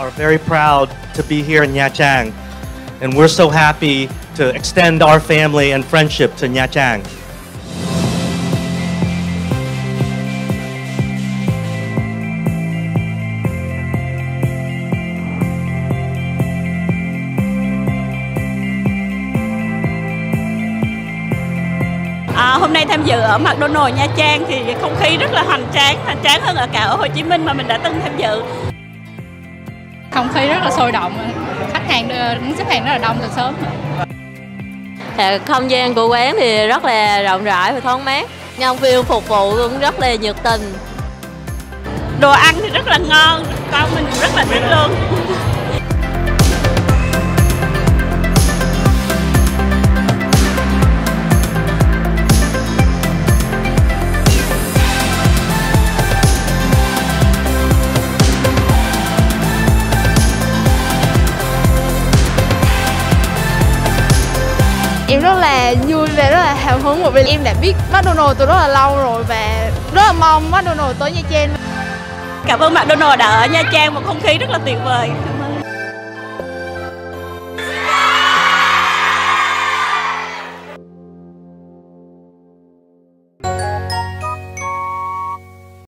are very proud to be here in Nha Trang, and we're so happy to extend our family and friendship to Nha Trang. À, hôm nay tham dự ở McDonald's Nha Trang thì không khí rất là hoành tráng, hoành tráng hơn ở cả ở Hồ Chí Minh mà mình đã từng tham dự không khí rất là sôi động. Khách hàng đứng xếp hàng rất là đông từ sớm. Không gian của quán thì rất là rộng rãi và thoáng mát. Nhân viên phục vụ cũng rất là nhiệt tình. Đồ ăn thì rất là ngon, con mình cũng rất là thích luôn. Em rất là vui và rất là hào hứng bởi vì em đã biết McDonald từ rất là lâu rồi và rất là mong McDonald tới Nha Trang. Cảm ơn McDonald đã ở Nha Trang một không khí rất là tuyệt vời.